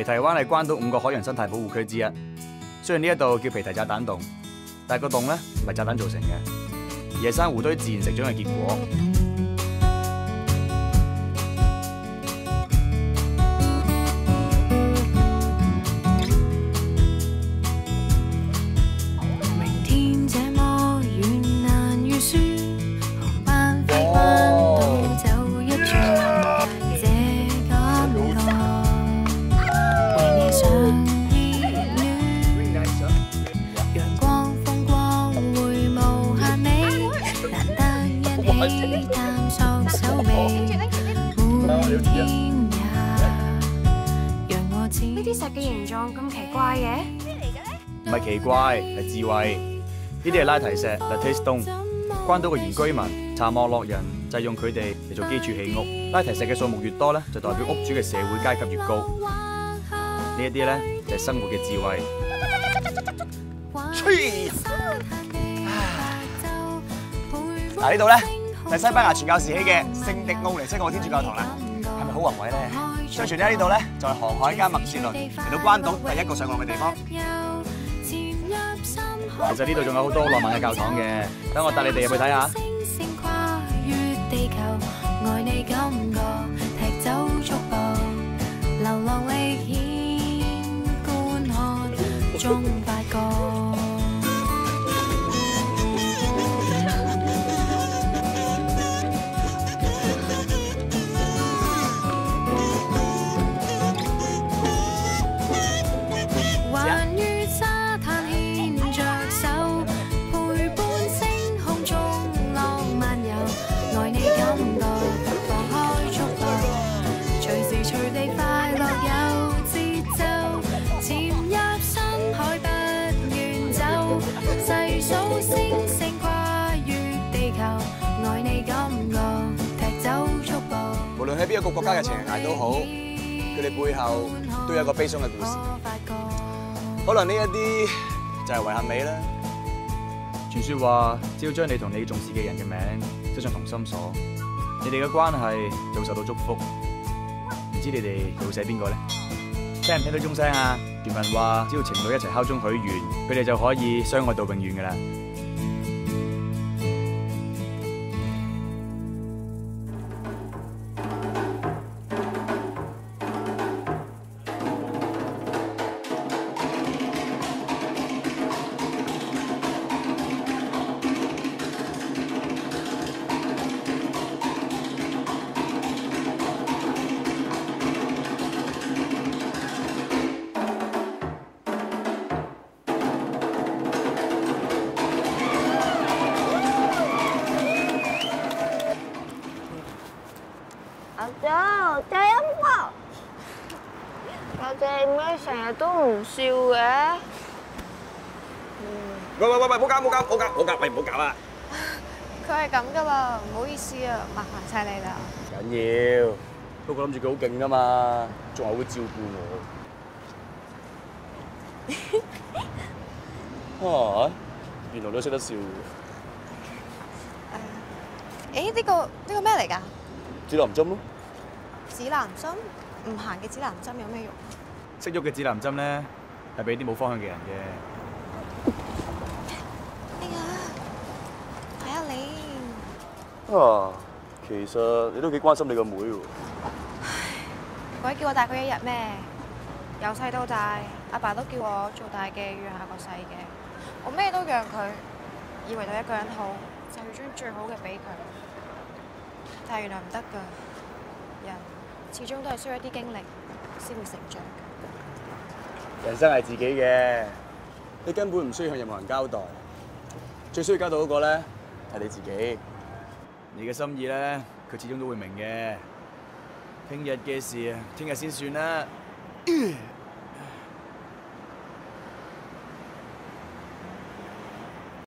皮提湾系关岛五个海洋生态保护区之一。虽然呢一度叫皮提炸弹洞，但系个洞咧唔系炸弹造成嘅，而系珊瑚堆自然成长嘅结果。探索手尾，每天也讓我知呢啲石嘅形狀咁奇怪嘅，唔係奇怪，係智慧。呢啲係拉提石 （Latte Stone）。關島嘅原居民、查莫洛人就係用佢哋嚟做基柱起屋。拉提石嘅數目越多咧，就代表屋主嘅社會階級越高。呢一啲咧就係生活嘅智慧。嗱呢度咧西班牙傳教士起嘅聖迪奧尼西奧天主教堂啦，係咪好宏偉咧？相傳咧呢度咧就係航海家麥哲倫嚟到關島第一個上岸嘅地方。其實呢度仲有好多浪漫嘅教堂嘅，等我帶你哋入去睇下。星星跨越地球，愛你感流浪歷險觀看一個國家嘅情人崖都好，佢哋背後都有一個悲傷嘅故事。可能呢一啲就係遺憾美啦。傳說話，只要將你同你重視嘅人嘅名擠上同心鎖，你哋嘅關係就會受到祝福。唔知你哋又會寫邊個咧？聽唔聽到鐘聲啊？原文話，只要情侶一齊敲鐘許願，佢哋就可以相愛到永遠噶啦。姐，聽音樂。阿姐點解成日都唔笑嘅？喂喂喂喂，唔好搞唔好搞唔好搞唔好搞，喂唔好搞啊！佢係咁噶啦，唔好意思啊，麻煩晒你啦。緊要，不過諗住佢好勁噶嘛，仲係會照顧我。啊，原來都識得笑嘅，誒，呢個呢個咩嚟㗎？指南針咯。指南針？唔行嘅指南針有咩用？識喐嘅指南針咧，係俾啲冇方向嘅人嘅。哎呀，睇下你，啊，其實你都幾關心你個妹喎。鬼叫我大佢一日咩？由細到大，阿爸都叫我做大嘅養下個細嘅，我咩都讓佢，以為對一個人好，就要將最好嘅俾佢，但係原來唔得㗎，人始終都係需要一啲經歷先會成長㗎。人生係自己嘅，你根本唔需要向任何人交代，最需要交代嗰個咧係你自己。你嘅心意咧，佢始終都會明嘅。聽日嘅事，聽日先算啦。